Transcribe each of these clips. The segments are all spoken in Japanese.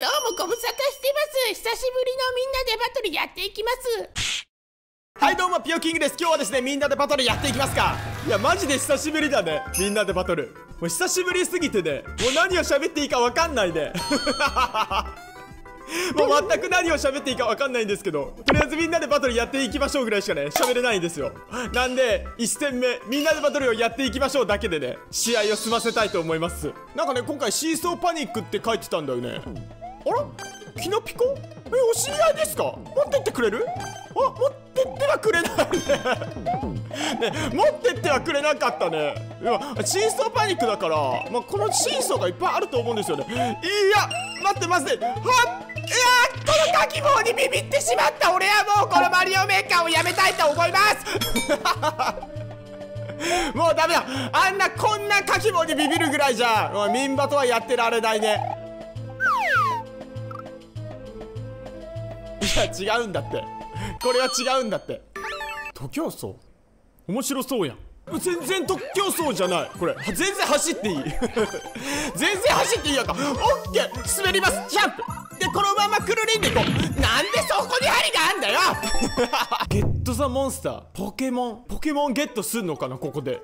どうもご無沙汰してます。久しぶりのみんなでバトルやっていきます。はいどうもピオキングです。今日はですねみんなでバトルやっていきますか。いやマジで久しぶりだね。みんなでバトル。もう久しぶりすぎてねもう何を喋っていいか分かんないね。もう全く何を喋っていいか分かんないんですけどとりあえずみんなでバトルやっていきましょうぐらいしかね喋れないんですよ。なんで1戦目みんなでバトルをやっていきましょうだけでね試合を済ませたいと思います。なんかね今回シーソーパニックって書いてたんだよね。あらキノピコ？えお知り合いですか？持ってってくれる？あ持ってってはくれないね。ね持ってってはくれなかったね。いやシーソーパニックだから、まあ、このシーソーがいっぱいあると思うんですよね。いや待って待って。はっいやこのかき棒にビビってしまった俺はもうこのマリオメーカーをやめたいと思います。もうダメだ。あんなこんなかき棒にビビるぐらいじゃもう民バとはやってられないね違うんだって。これは違うんだって。徒競走？面白そうやん。全然特競走じゃない。これ全然走っていい。全然走っていいやんか。オッケー！滑ります。ジャンプ！でこのままくるりんでいこう。なんでそこに針があんだよ！ゲットザモンスター。ポケモン。ポケモンゲットすんのかなここで。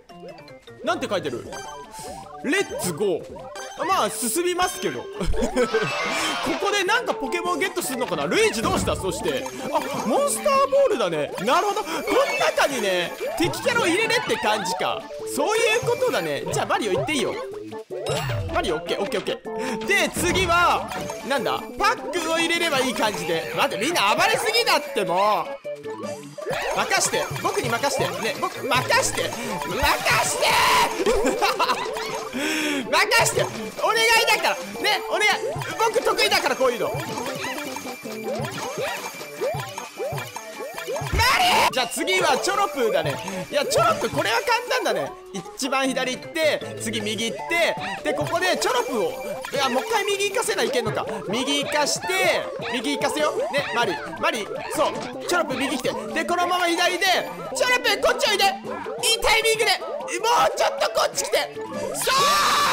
なんて書いてる？レッツゴー。まあ進みますけど。ここでなんかポケモンゲットするのかな？ルイージどうした？そして。あモンスターボールだね。なるほど。この中にね敵キャラを入れれって感じか。そういうことだね。じゃあマリオ行っていいよ。マリオオッケーオッケーオッケー。で次はなんだ？パックを入れればいい感じで。待ってみんな暴れすぎだってもう。任して。僕に任して。ね僕任して。任して！任してお願いだから。ねお願い僕得意だからこういうの。じゃあ次はチョロプーだね。いやチョロプーこれは簡単だね。一番左行って次右行ってでここでチョロプーを。いやもう一回右行かせないけんのか。右行かして右行かせよねマリマリそう。チョロプー右来て。でこのまま左でチョロプーこっちおいで。いいタイミングで。うちょっとこっち来て。さ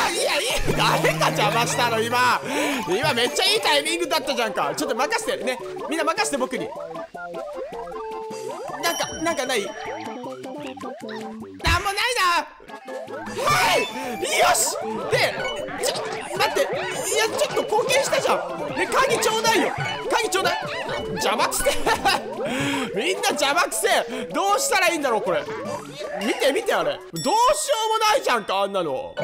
あいやいい誰か邪魔したの？今。今めっちゃいいタイミングだったじゃんか。ちょっと任せてね。みんな任せて僕に。なんか、なんかない？なん。もないなはいよしで、ちょ、待っていや、ちょっと貢献したじゃん。で、鍵ちょうだいよ。鍵ちょうだい。邪魔くせみんな邪魔くせ。どうしたらいいんだろう、これ。見て見てあれ。どうしようもないじゃんか、あんなの。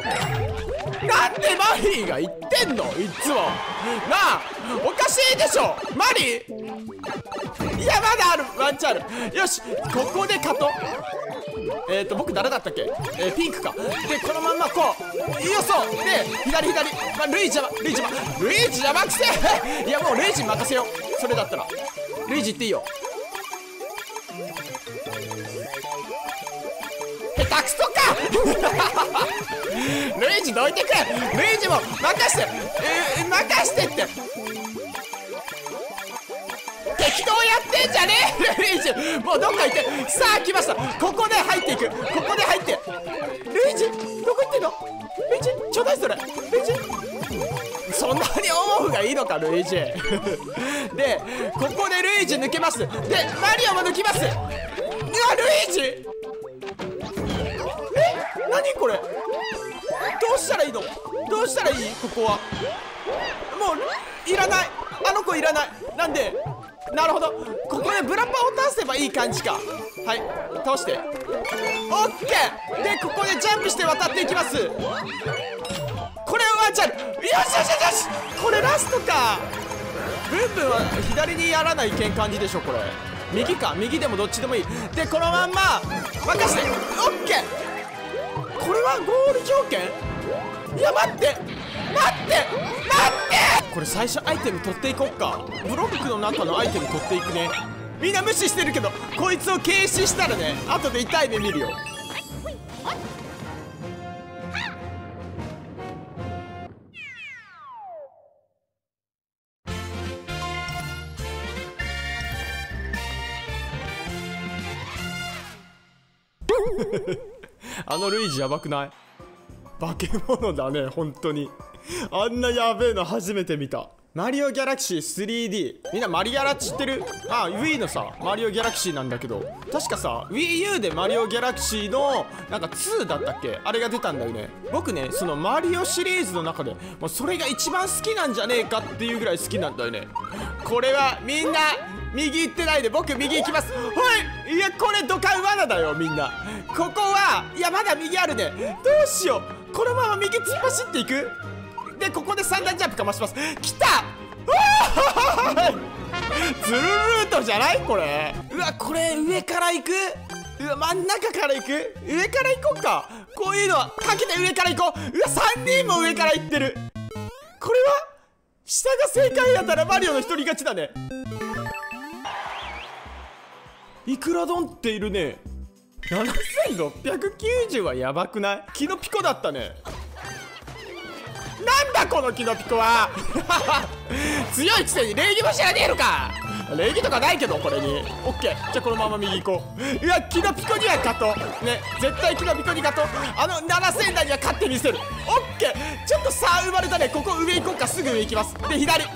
なんでマリーが言ってんのいつも。なあおかしいでしょ。マリー。いやまだある。ワンチャンある。よしここで勝とう。えっ、ー、と僕誰だったっけ？えー、ピンクか。でこのまんまこうよそうで左左、まあ、ルイ邪魔ルイ邪魔ルイージ邪魔くせえ。いやもうルイージ任せよう。それだったら。ルイージっていいよ。下手くそか。ルイージどいてくれ。ルイージも任して。えー、任してって。適当やってんじゃねえ。ルイージもうどっか行って。さあ来ました。ここで入っていく。ここで入って。ルイージどこ行ってんの？ルイージちょうだいそれ。ルイージ。そんなにオフがいいのかルイージ。でここでルイージ抜けます。でマリオも抜きます。うわルイージ。え？何これ？どうしたらいいの？どうしたらいい？ここは。もういらない。あの子いらない。なんで？なるほど。ここでブラパーを倒せばいい感じか。はい。倒して。オッケー。でここでジャンプして渡っていきます。これはワンチャンよしよしよし。これラストか。ブンブンは左にやらないけん感じでしょこれ。右か。右でもどっちでもいい。でこのまんま任して。オッケー。これはゴール条件？いや待って。待って。って！これ最初アイテム取っていこっか。ブロックの中のアイテム取っていくね。みんな無視してるけどこいつを軽視したらね後で痛い目見るよ。あのルイージやばくない？化け物だね本当にあんなやべえの初めて見た。マリオギャラクシー。3D みんなマリギャラ知ってる？ああ Wii のさマリオギャラクシーなんだけど。確かさ WiiU でマリオギャラクシーのなんか2だったっけ？あれが出たんだよね。僕ねそのマリオシリーズの中でもうそれが一番好きなんじゃねえかっていうぐらい好きなんだよね。これはみんな右行ってないで。僕右行きます。はいいやこれドカン罠だよみんな。ここはいやまだ右あるね。どうしよう。このまま右突っ走っていく？でここで三段ジャンプかまします。来た！ズルルートじゃない？これ。うわこれ上から行く？うわ真ん中から行く？上から行こうか。こういうのはかけて上から行こう。うわ3人も上から行ってる。これは？下が正解だったらマリオの一人勝ちだね。いくら丼っているね。7690はやばくない？キノピコだったね。なんだこのキノピコは。強いくせに礼儀も知らねえのか。礼儀とかないけどこれに。オッケー。じゃあこのまま右行こう。うわキノピコには勝とう。ね絶対キノピコに勝とう。あの7000台には勝ってみせる。オッケー。ちょっと差生まれたね。ここ上行こうか。すぐ上行きます。で左。う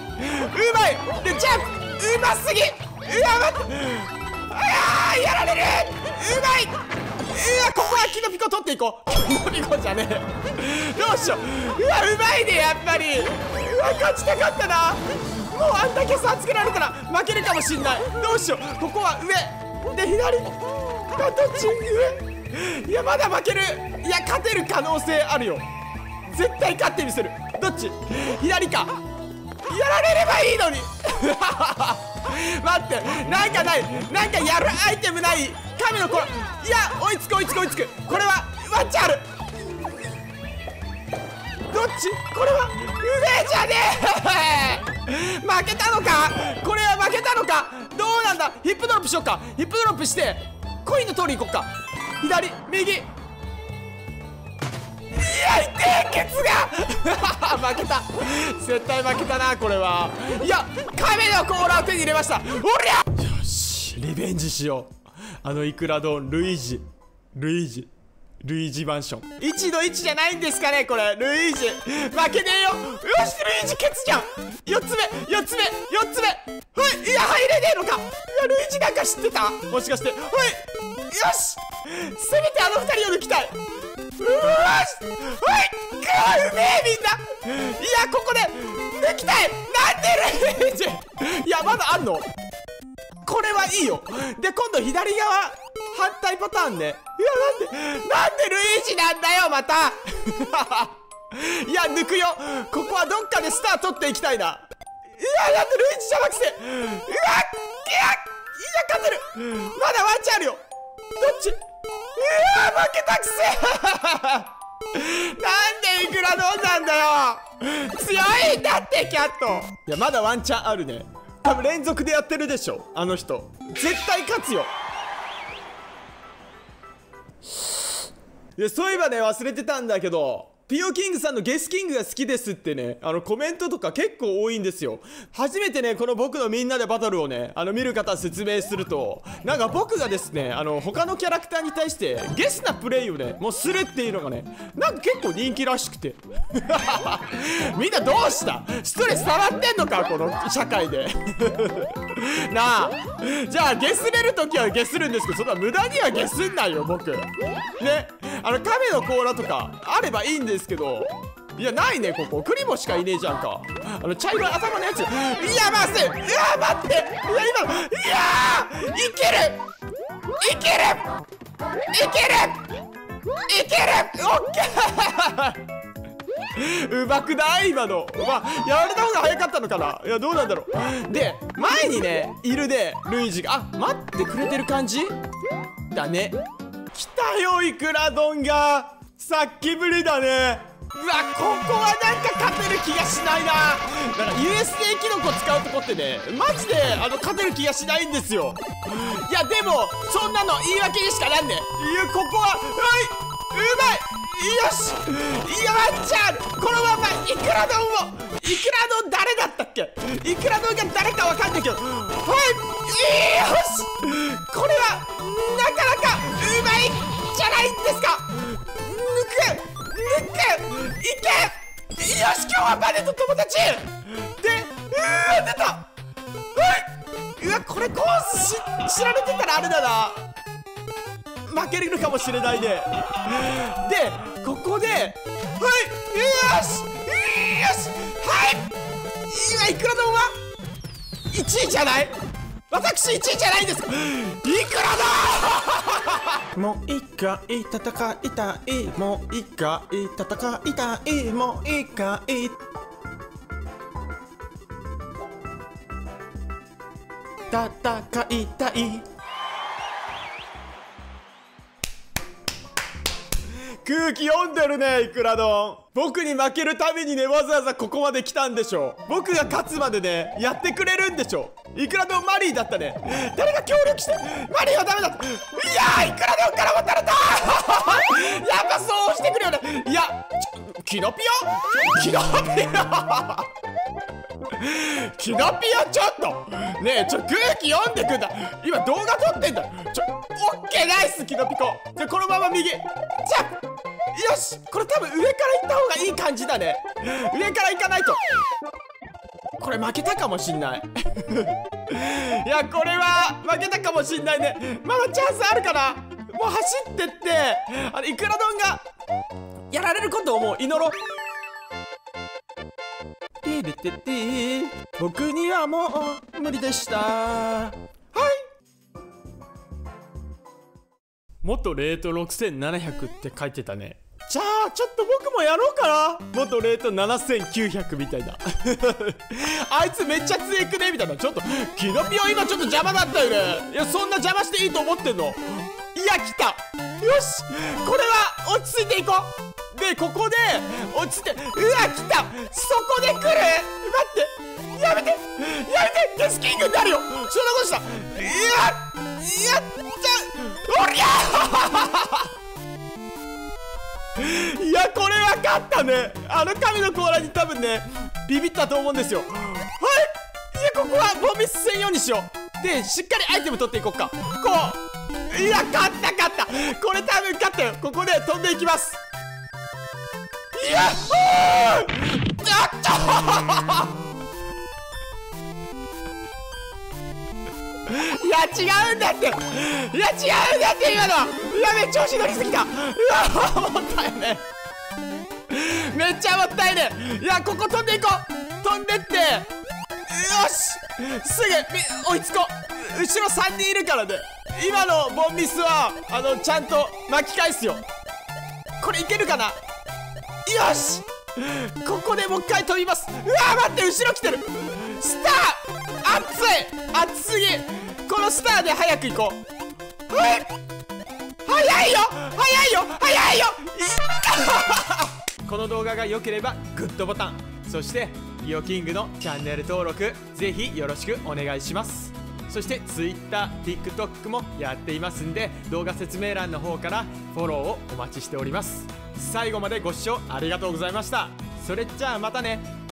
まい。でジャンプ。うますぎ。うわ待って。あやられる。うまい。うわここはキノピコ取っていこう。キノピコじゃねえ。どうしよう。うわうまいねやっぱり。うわ勝ちたかったな。もうあんだけ差つけられたら負けるかもしんない。どうしよう。ここは上。で左。あどっち？上。いやまだ負ける。いや勝てる可能性あるよ。絶対勝ってみせる。どっち？左か。やられればいいのに。待って。なんかない。なんかやるアイテムない。神の子。いや追いつく追いつく追いつく。これはワンチャンある。どっち？これは上じゃねえ。負けたのか？これは負けたのか？どうなんだ？ヒップドロップしよっか。ヒップドロップしてコインの通り行こっか。左右。いや痛えケツが。負けた。絶対負けたなこれは。いや亀の甲羅を手に入れました。おりゃ！よしリベンジしよう。あのイクラ丼ルイージ。ルイージ。ルイージマンション。1の1じゃないんですかねこれ。ルイージ。負けねえよ。よしルイージケツじゃん。4つ目4つ目4つ目。はいいや入れねえのか。いやルイージなんか知ってた？もしかして。はいよし。せめてあの2人を抜きたい。うわしはいかうめえみんな。いやここで抜きたい。なんでルイージ？いやまだあんの？これはいいよ。で今度左側反対パターンねいやなんでなんでルイージなんだよまた。いや抜くよ。ここはどっかでスター取っていきたいな。いやなんでルイージ邪魔くせうわっいやいや勝てる。まだワンチャンあるよ。どっち？いや負けたくせなんでいくら飲んだんだよ。強いんだってキャット。いやまだワンチャンあるね。多分連続でやってるでしょ。あの人。絶対勝つよ。いやそういえばね忘れてたんだけど。ピオキングさんのゲスキングが好きですってね、あのコメントとか結構多いんですよ。初めてね、この僕のみんなでバトルをね、あの見る方説明すると、なんか僕がですね、あの他のキャラクターに対してゲスなプレイをね、もうするっていうのがね、なんか結構人気らしくて。みんなどうした？ストレス溜まってんのか？この社会で。なあ、じゃあゲスれるときはゲスるんですけど、そんな無駄にはゲスんないよ、僕。ね、あの亀の甲羅とかあればいいんですけどいやないねここ。クリボしかいねえじゃんか。あの茶色い頭のやつ。いやまずいや待って。いや今のいやいける。いける。いける。いける。オッケー。うまくない？今の。まあやられた方が早かったのかな？いやどうなんだろう。で前にねいるねルイージが。あ待ってくれてる感じ？だね。来たよいくら丼がさっきぶりだね。うわここはなんか勝てる気がしないな。だから USA キノコ使うとこってねマジであの勝てる気がしないんですよ。いやでもそんなの言い訳にしかなんねいやここははいうまいしやワンちゃんこのままいくら丼をいくら丼誰だったっけ?いくら丼が誰かわかんないけど。はいよし!これはなかなかうまいじゃないですか?抜く抜くいけ!よし今日はバネと友達!でうわ出た!はい!うわこれコースし知られてたらあれだな。負けるかもしれないね。でここではいよしよしはい今いくら丼は1位じゃない？私1位じゃないんですいくらだ？もう一回戦いたいもう一回戦いたいもう一回。戦いたい。空気読んでるねいくら丼。僕に負けるためにねわざわざここまで来たんでしょ僕が勝つまでねやってくれるんでしょいくら丼マリーだったね。誰が協力してマリーはダメだった。いやーいくら丼からもたれた。やっぱそうしてくるよね。いやキノピオ？キノピオ？キノピオちょっと。ねえちょ空気読んでくんだ。今動画撮ってんだ。ちょオッケーナイスキノピコ。じゃこのまま右。じゃよしこれ多分上から行った方がいい感じだね。上から行かないと。これ負けたかもしんない。いやこれは負けたかもしんないね。まだチャンスあるかな。もう走ってってあのいくら丼がやられることをもう祈ろう。てれてて僕にはもう無理でした。元レート6700って書いてたね。じゃあちょっと僕もやろうかな。元レート7900みたいな。あいつめっちゃ強くねみたいな。ちょっとキノピオ今ちょっと邪魔だったよね。いやそんな邪魔していいと思ってんの。いや来た。よし。これは落ち着いていこう。でここで落ちてうわ来た。そこで来る。待って。やめて。やめて。デスキングになるよ。そんなことした。いやいやっちゃおりゃ いやこれは勝ったね。あの神の甲羅に多分ねビビったと思うんですよ。はい。いやここはボミス専用にしよう。でしっかりアイテム取っていこうか。こう。いや勝った勝った。これ多分勝ったよ。ここで飛んでいきます。いやあっいや違うんだって。いや違うんだって今のやべ調子乗りすぎた。うわもったいね。めっちゃもったいね。いやここ飛んでいこう。飛んでって。よし。すぐ追いつこう。後ろ3人いるからね。今のボンミスはあのちゃんと巻き返すよ。これいけるかな。よし。ここでもう一回飛びます。うわ待って後ろ来てる。スター熱い熱すぎこのスターで早く行こう。早いよ！早いよ！早いよ！この動画が良ければグッドボタン。そしてイオキングのチャンネル登録ぜひよろしくお願いします。そして TwitterTikTok もやっていますんで動画説明欄の方からフォローをお待ちしております。最後までご視聴ありがとうございました。それじゃあまたね。